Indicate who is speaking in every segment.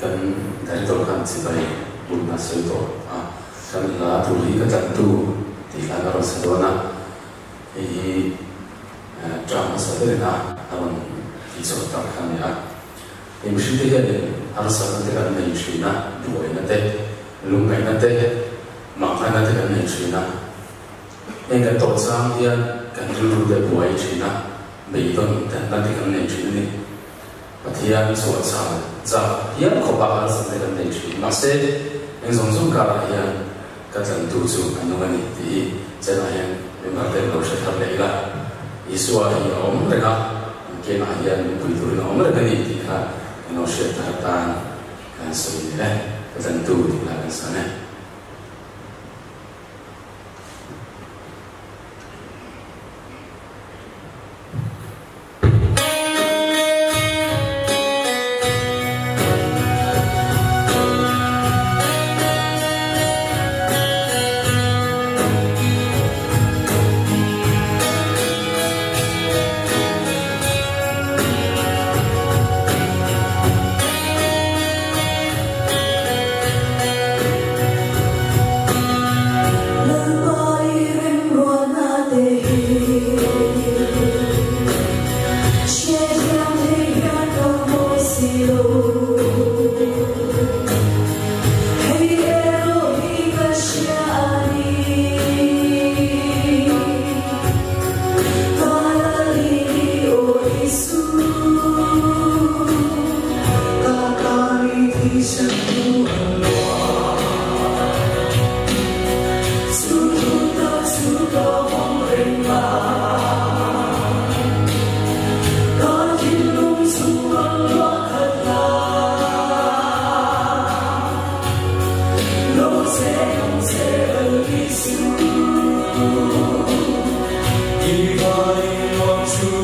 Speaker 1: kan dari to kan si bai bun na so to a kan la tu hi ka tan tu ti la ka ro sa do na hi tra ma sa de na awan ti so ta kan ya em shi te ya de ar sa te kan nei shi na du na te lung ngai na te ma ka na te kan nei shi na nên cái tổ sang hiện cái rưu rưu để bùi chỉ na bị tuần tên ta thì cái này chỉ đi và thì anh Tiamiso atsal za yam ko ba har sa da ne ma se en zon zon ka ya ka zan tu su anu ni ti se na ya me ma te ko sha le la isu a ya om re ka ke na ya ni tu na ni ti ka no ta ta ka so ni le ka la ka sa ne
Speaker 2: Divine, what you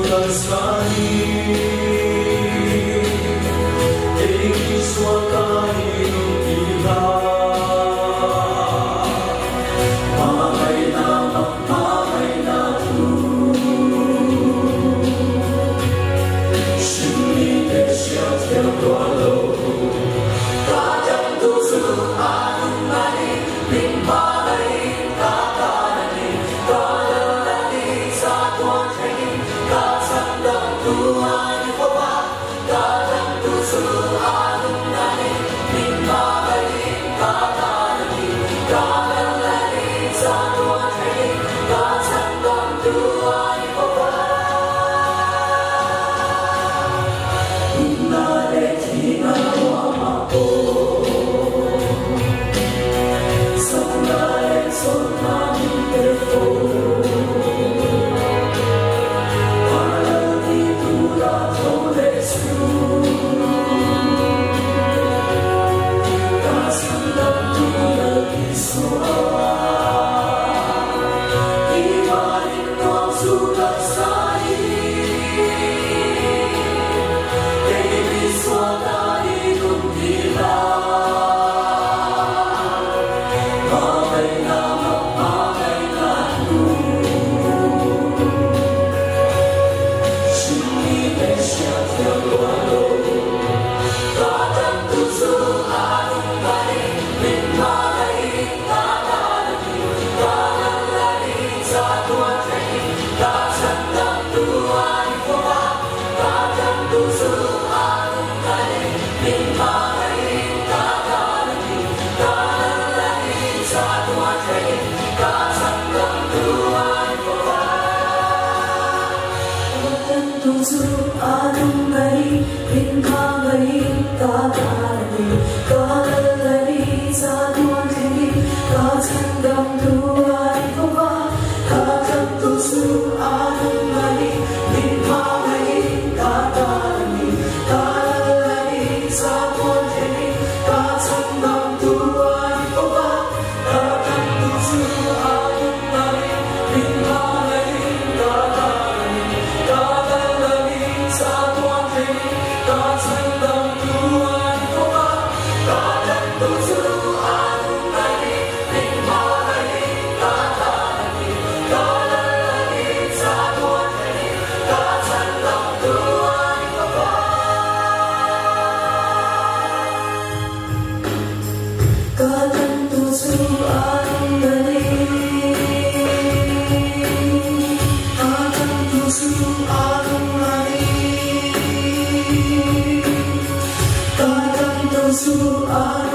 Speaker 2: Rasul Allah.